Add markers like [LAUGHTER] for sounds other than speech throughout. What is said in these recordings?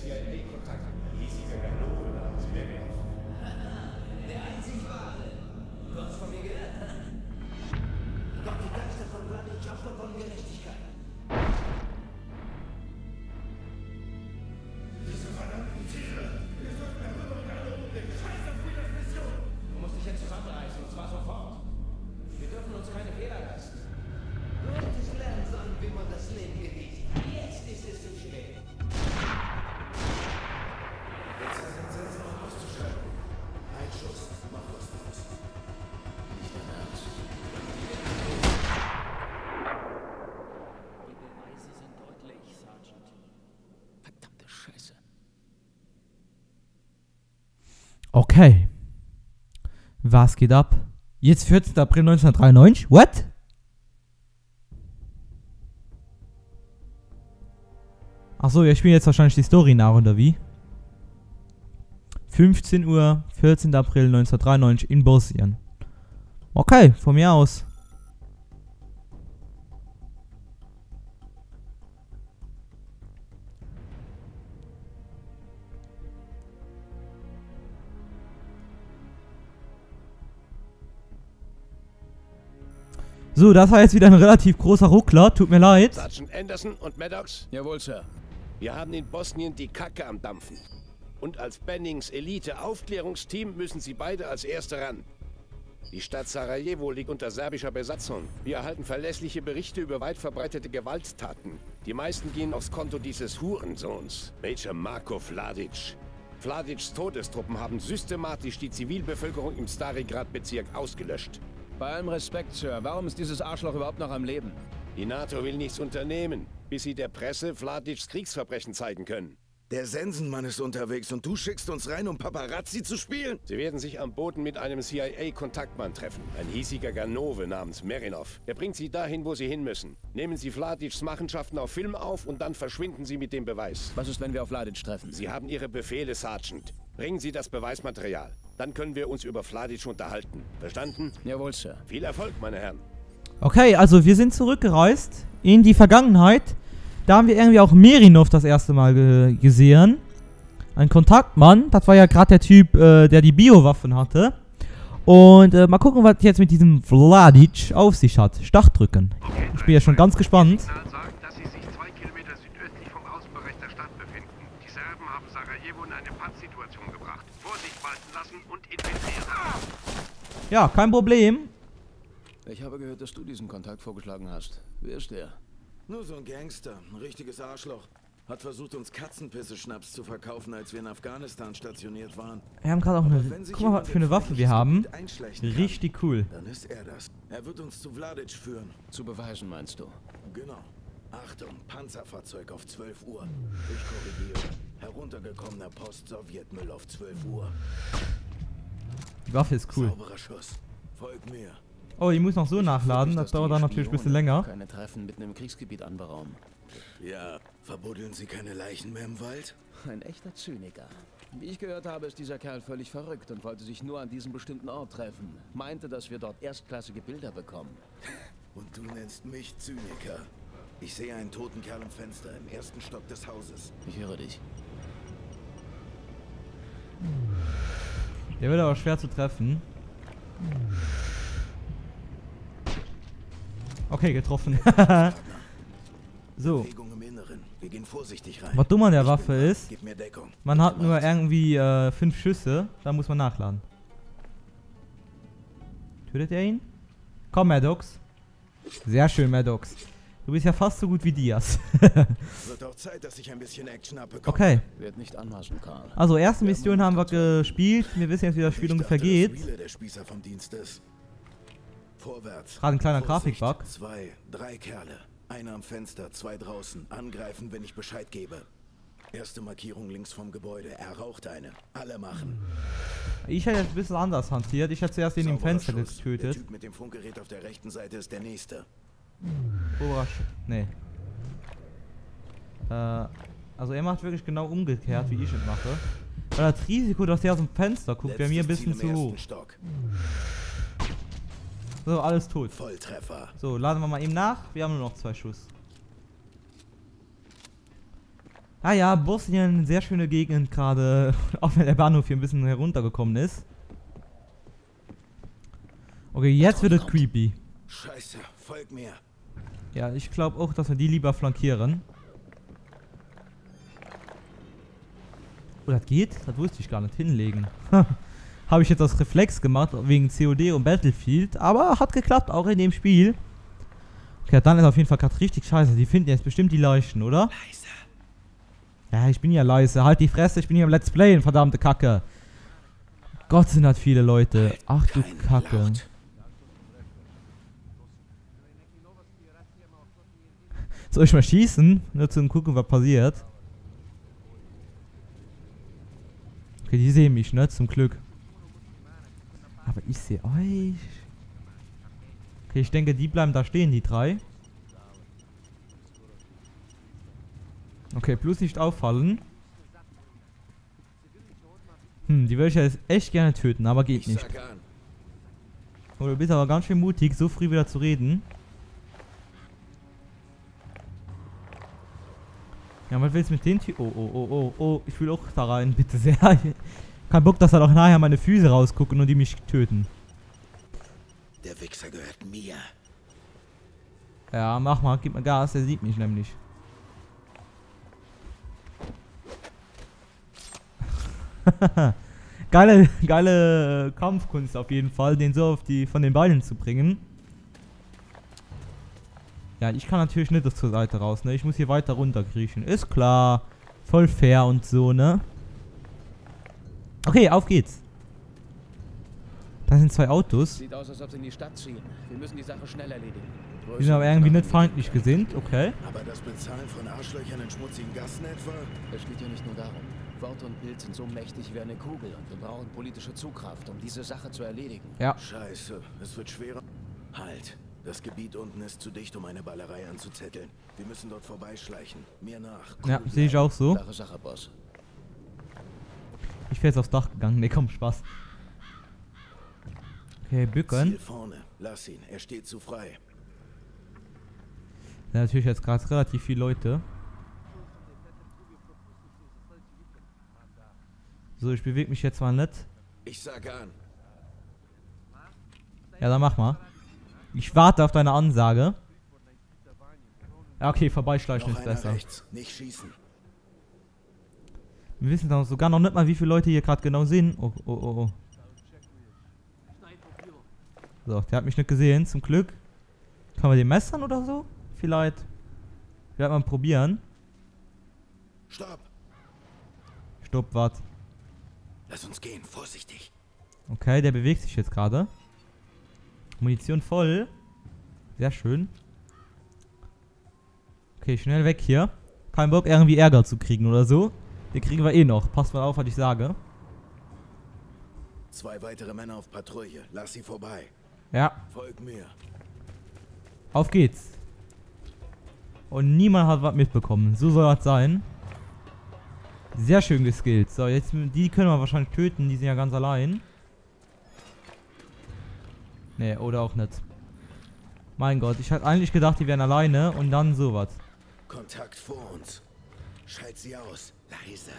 CIA-Kontakt. Riesiger Ganove namens Merion. Der einzig wahre. Du hast von mir gehört? Doch die Geister von Vladimir von Gerechtigkeit. Okay. Was geht ab? Jetzt 14. April 1993? What? Achso, wir spielen jetzt wahrscheinlich die Story nach, oder wie? 15 Uhr, 14. April 1993 in Bosnien. Okay, von mir aus. So, das war jetzt wieder ein relativ großer Ruckler. Tut mir leid. Sergeant Anderson und Maddox, Jawohl, Sir. wir haben in Bosnien die Kacke am Dampfen. Und als Bennings Elite-Aufklärungsteam müssen Sie beide als Erste ran. Die Stadt Sarajevo liegt unter serbischer Besatzung. Wir erhalten verlässliche Berichte über weit verbreitete Gewalttaten. Die meisten gehen aufs Konto dieses Hurensohns, Major Marko Vladic. Vladics Todestruppen haben systematisch die Zivilbevölkerung im Starigrad-Bezirk ausgelöscht. Bei allem Respekt, Sir, warum ist dieses Arschloch überhaupt noch am Leben? Die NATO will nichts unternehmen, bis sie der Presse Vladics Kriegsverbrechen zeigen können. Der Sensenmann ist unterwegs und du schickst uns rein, um Paparazzi zu spielen? Sie werden sich am Boden mit einem CIA-Kontaktmann treffen. Ein hiesiger Ganove namens Merinov. Er bringt Sie dahin, wo Sie hin müssen. Nehmen Sie Vladics Machenschaften auf Film auf und dann verschwinden Sie mit dem Beweis. Was ist, wenn wir auf Ladic treffen? Sie haben Ihre Befehle, Sergeant. Bringen Sie das Beweismaterial. Dann können wir uns über Vladic unterhalten. Verstanden? Jawohl, Sir. Viel Erfolg, meine Herren. Okay, also wir sind zurückgereist in die Vergangenheit. Da haben wir irgendwie auch Merinov das erste Mal ge gesehen. Ein Kontaktmann. Das war ja gerade der Typ, äh, der die Biowaffen hatte. Und äh, mal gucken, was jetzt mit diesem Vladic auf sich hat. Start drücken. Ich bin ja schon ganz gespannt. Signal sagt, dass sie sich zwei Kilometer südöstlich vom Außenbereich der Stadt befinden. Die Serben haben Sarajevo in eine Pattsituation gebracht. Vorsicht walten lassen und infiltrieren. Ja, kein Problem. Ich habe gehört, dass du diesen Kontakt vorgeschlagen hast. Wer ist der? Nur so ein Gangster, ein richtiges Arschloch. Hat versucht, uns Katzenpisse-Schnaps zu verkaufen, als wir in Afghanistan stationiert waren. Wir haben gerade auch Aber eine. wenn sich Guck mal, was für eine in Waffe wir haben. Richtig cool. Dann ist er das. Er wird uns zu Vladic führen. Zu beweisen, meinst du? Genau. Achtung, Panzerfahrzeug auf 12 Uhr. Ich korrigiere. Heruntergekommener Post-Sowjetmüll auf 12 Uhr. Die Waffe ist cool. Sauberer Schuss. Folg mir. Oh, die muss noch so nachladen. Das dauert dann natürlich ein bisschen länger. Keine Treffen mitten im Kriegsgebiet anberaumen. Ja, verbuddeln Sie keine Leichen mehr im Wald? Ein echter Zyniker. Wie ich gehört habe, ist dieser Kerl völlig verrückt und wollte sich nur an diesem bestimmten Ort treffen. Meinte, dass wir dort erstklassige Bilder bekommen. [LAUGHS] Und du nennst mich Zyniker. Ich sehe einen toten Kerl im Fenster im ersten Stock des Hauses. Ich höre dich. Der wird aber schwer zu treffen. Okay, getroffen. [LAUGHS] so. Was dumm an der Waffe ist, man hat nur irgendwie äh, fünf Schüsse. Da muss man nachladen. Tötet er ihn? Komm, Maddox. Sehr schön, Maddox. Du bist ja fast so gut wie Diaz. [LAUGHS] Wird auch Zeit, dass ich ein bisschen Action abbekomme. okay. Werd nicht anmaßen, Karl. Also, erste Mission haben wir gespielt. Wir wissen jetzt, wie das Spiel Ich ungefähr geht. Gerade ein kleiner. Grafikbug. Zwei, drei Kerle. Einer am Fenster, zwei draußen. Angreifen, wenn ich Bescheid gebe. Erste Markierung links vom Gebäude. Er raucht eine. Alle machen. Ich hätte jetzt ein bisschen anders hantiert. Ich hätte zuerst den im Fenster Schuss. Der getötet. Typ mit dem Funkgerät auf der rechten Seite ist der nächste. Oberer Sch Nee. Äh, also er macht wirklich genau umgekehrt, wie ich es mache. Weil das Risiko, dass der aus dem Fenster guckt, wäre mir ein bisschen zu hoch. Stock. So, alles tot. Volltreffer. So, laden wir mal eben nach. Wir haben nur noch zwei Schuss. Ah ja, Bosnien, sehr schöne Gegend gerade, [LAUGHS] auch wenn der Bahnhof hier ein bisschen heruntergekommen ist. Okay, jetzt wird es creepy. Scheiße, folg mir. Ja, ich glaube auch, dass wir die lieber flankieren. Oh, das geht? Das wusste ich gar nicht. Hinlegen. [LAUGHS] Habe ich jetzt aus Reflex gemacht, wegen COD und Battlefield. Aber hat geklappt, auch in dem Spiel. Okay, dann ist auf jeden Fall gerade richtig scheiße. Die finden jetzt bestimmt die Leichen, oder? Leise. Ja, ich bin ja leise. Halt die Fresse, ich bin hier im Let's Playen, verdammte Kacke. Gott, sind das viele Leute. Ach du Kacke. Laut. Soll ich mal schießen? Nur zum gucken, was passiert. Okay, die sehen mich, ne? Zum Glück. Aber ich sehe euch. Okay, ich denke, die bleiben da stehen, die drei. Okay, bloß nicht auffallen. Hm, die würde ich ja jetzt echt gerne töten, aber geht Ich nicht. Oh, du bist aber ganz schön mutig, so früh wieder zu reden. Ja, was willst du mit den Tür? Oh, oh, oh, oh, oh, ich will auch da rein, bitte sehr. [LAUGHS] Kein Bock, dass da doch nachher meine Füße rausgucken und die mich töten. Der Wichser gehört mir. Ja, mach mal, gib mir Gas, der sieht mich nämlich. [LAUGHS] geile, geile Kampfkunst auf jeden Fall, den so auf die von den Beinen zu bringen. Ja, ich kann natürlich nicht das zur Seite raus, ne? Ich muss hier weiter runter kriechen. Ist klar. Voll fair und so, ne? Okay, auf geht's. Da sind zwei Autos. Sieht aus, als ob sie in die Stadt ziehen. Wir müssen die Sache schnell erledigen. Die sind aber irgendwie nicht feindlich gesinnt, okay. Aber das Bezahlen von Arschlöchern in schmutzigen Gassen etwa? Es geht ja nicht nur darum. Worte und Bild sind so mächtig wie eine Kugel und wir brauchen politische Zugkraft, um diese Sache zu erledigen. Ja. Scheiße, es wird schwerer. Halt. Das Gebiet unten ist zu dicht, um eine Ballerei anzuzetteln. Wir müssen dort vorbeischleichen. Mir nach. Ja, Cool sehe ich auch so. Klare Sache, Boss. Ich wäre jetzt aufs Dach gegangen. Ne, komm, Spaß. Okay, bücken. Ziel vorne. Lass ihn. Er steht zu frei. Ja, natürlich jetzt gerade relativ viele Leute. So, ich bewege mich jetzt mal nicht. Ich sag an. Ja, dann mach mal. Ich warte auf deine Ansage. Ja, okay, vorbeischleichen ist besser. rechts. Nicht schießen. Wir wissen dann sogar noch nicht mal, wie viele Leute hier gerade genau sind. Oh, oh, oh, oh. So, der hat mich nicht gesehen, zum Glück. Kann man den messern oder so? Vielleicht. Ich werde mal probieren. Stopp. Stopp, wart. Lass uns gehen. Vorsichtig. Okay, der bewegt sich jetzt gerade. Munition voll. Sehr schön. Okay, schnell weg hier. Kein Bock, irgendwie Ärger zu kriegen oder so. Den kriegen wir eh noch. Passt mal auf, was ich sage. Zwei weitere Männer auf Patrouille. Lass sie vorbei. Ja, Folg mir. auf geht's. Und niemand hat was mitbekommen. So soll das sein. Sehr schön geskillt. So, jetzt die können wir wahrscheinlich töten. Die sind ja ganz allein. Nee, oder auch nicht. Mein Gott, ich hatte eigentlich gedacht, die wären alleine und dann sowas. Kontakt vor uns. Schalt sie aus. Leise.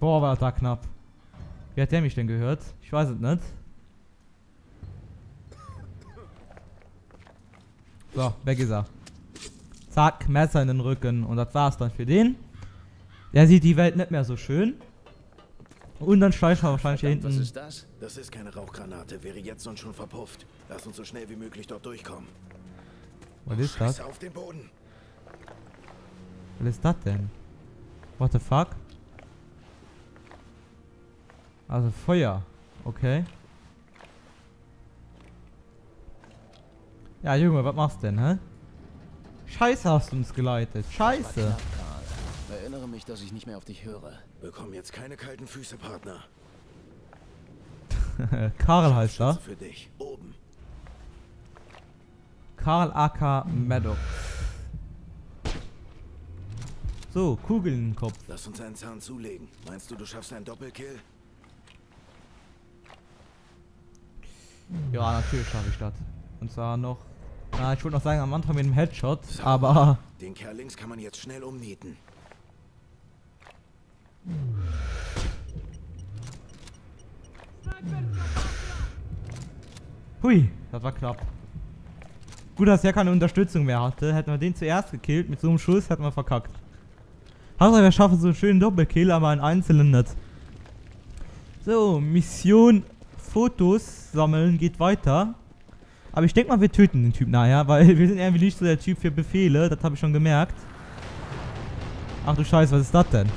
Boah, war da knapp. Wie hat der mich denn gehört? Ich weiß es nicht. So, weg ist er. Zack, Messer in den Rücken. Und das war's dann für den. Der sieht die Welt nicht mehr so schön. Und dann schleicht er wahrscheinlich hier Verdammt, was hinten. ist das? Das ist keine Rauchgranate. Wäre jetzt und schon verpufft. Lass uns so schnell wie möglich dort durchkommen. Was ist das? Auf den Boden. Was ist das denn? What the fuck? Also Feuer. Okay. Ja, Junge, was machst du denn, hä? Scheiße hast du uns geleitet. Scheiße. Knapp. Erinnere mich, dass ich nicht mehr auf dich höre. Bekomm jetzt keine kalten Füße, Partner. [LAUGHS] Karl heißt er. Für dich. Oben. Karl AK Maddox. So, Kugeln im Kopf. Lass uns einen Zahn zulegen. Meinst du, du schaffst einen Doppelkill? Ja, natürlich schaffe ich das. Und zwar noch. Na, ich wollte noch sagen, am Anfang mit dem Headshot, aber. Den Kerl links kann man jetzt schnell umnieten. Hui, das war knapp. Gut, dass er keine Unterstützung mehr hatte. Hätten wir den zuerst gekillt, mit so einem Schuss hätten wir verkackt. Hauptsache, wir schaffen so einen schönen Doppelkill, aber einen einzelnen nicht. So, Mission Fotos sammeln geht weiter. Aber ich denke mal, wir töten den Typ nachher, weil wir sind irgendwie nicht so der Typ für Befehle. Das habe ich schon gemerkt. Ach du Scheiße, was ist das denn?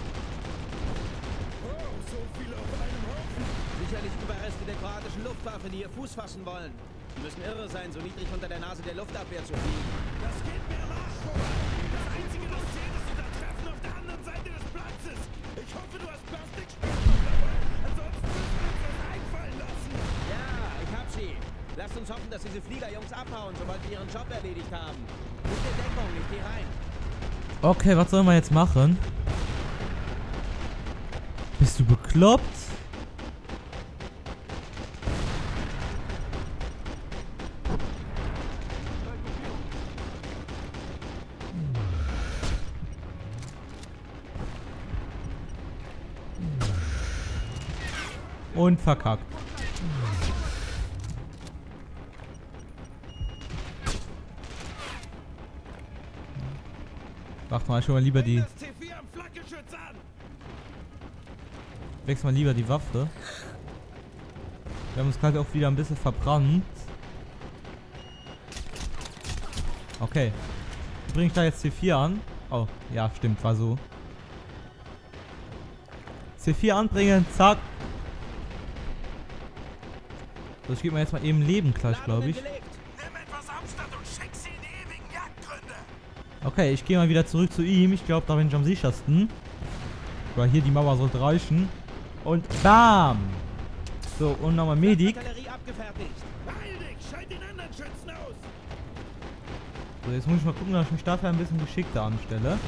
Die hier Fuß fassen wollen. Die müssen irre sein, so niedrig unter der Nase der Luftabwehr zu fliegen. Das geht mir am hoffen, dass diese Fliegerjungs abhauen, sobald wir ihren Job erledigt haben. Gute Deckung, ich geh rein. Okay, was sollen wir jetzt machen? Bist du bekloppt? Und verkackt. Mach mal schon mal lieber die. Das C4 am Flakgeschütz an. Wechsel mal lieber die Waffe. Wir haben uns gerade auch wieder ein bisschen verbrannt. Okay. Bringe ich da jetzt C4 an? Oh, ja, stimmt, war so. C4 anbringen, zack. So, ich gebe mir jetzt mal eben Leben gleich, glaube ich. Okay, ich gehe mal wieder zurück zu ihm. Ich glaube, da bin ich am sichersten. Weil hier die Mauer sollte reichen. Und BAM! So, und nochmal Medik. So, jetzt muss ich mal gucken, dass ich mich dafür ein bisschen geschickter anstelle.